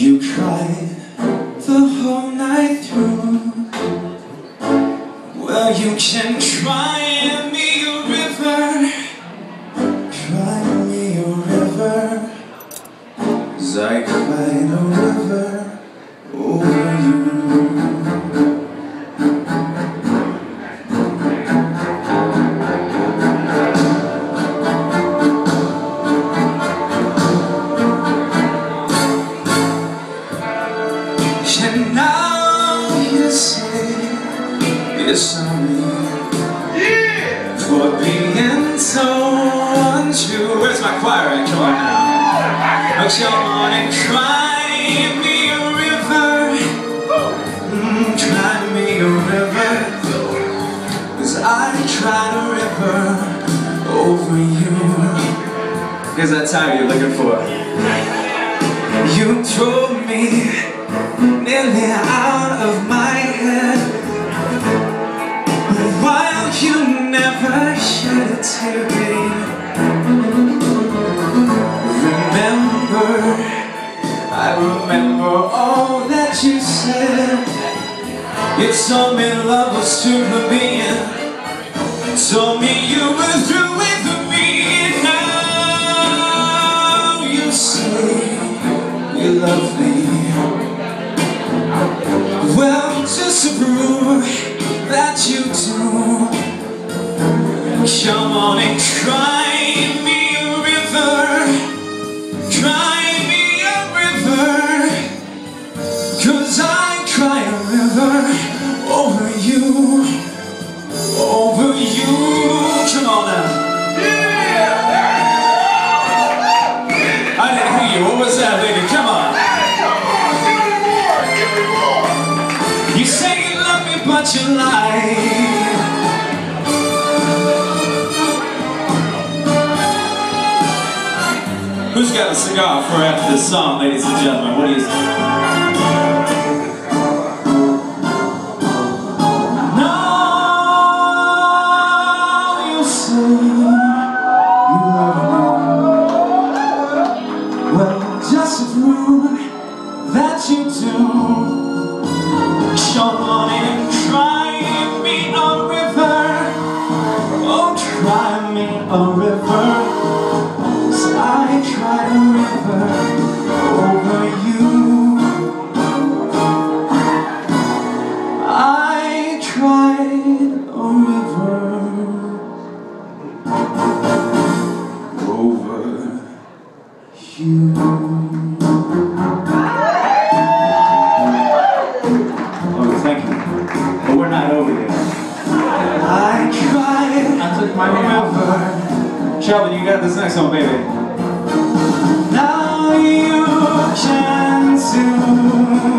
You cried the whole night through. Well, you can cry me a river, cry me a river, as I cried a river for being so untrue. Where's my choir? Come on now. Come on and cry me a river. Mm, cry me a river. Cause I cried a river over you. Here's that time you're looking for. You drove me nearly out a Remember, I remember all that you said. You told me love was too plebeian Told me you were through with me Now you say you love me. Well, just to prove that you you Over you Come on now I didn't hear you. What was that, lady? Come on. You say you love me, but you lie. Who's got a cigar for after this song, ladies and gentlemen? What do you say? A river. 'Cause I cried a river over you. I cried a river over you. right. Shelvin, you got this next one, baby. Now you can soon.